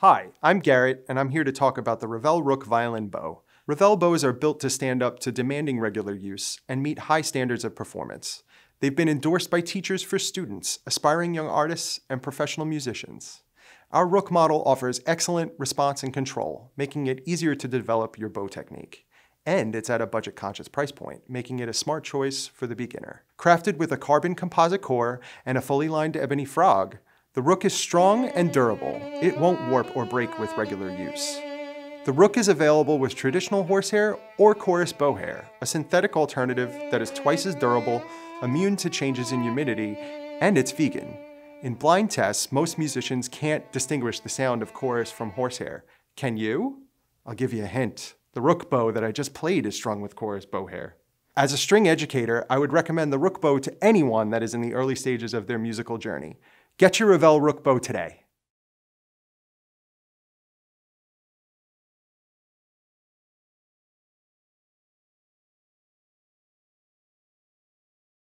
Hi, I'm Garrett, and I'm here to talk about the Revelle Rook Violin Bow. Revelle bows are built to stand up to demanding regular use and meet high standards of performance. They've been endorsed by teachers for students, aspiring young artists, and professional musicians. Our Rook model offers excellent response and control, making it easier to develop your bow technique. And it's at a budget-conscious price point, making it a smart choice for the beginner. Crafted with a carbon composite core and a fully lined ebony frog, the Rook is strong and durable. It won't warp or break with regular use. The Rook is available with traditional horsehair or Coruss bow hair, a synthetic alternative that is twice as durable, immune to changes in humidity, and it's vegan. In blind tests, most musicians can't distinguish the sound of Coruss from horsehair. Can you? I'll give you a hint. The Rook bow that I just played is strung with Coruss bow hair. As a string educator, I would recommend the Rook bow to anyone that is in the early stages of their musical journey. Get your Revelle Rook bow today.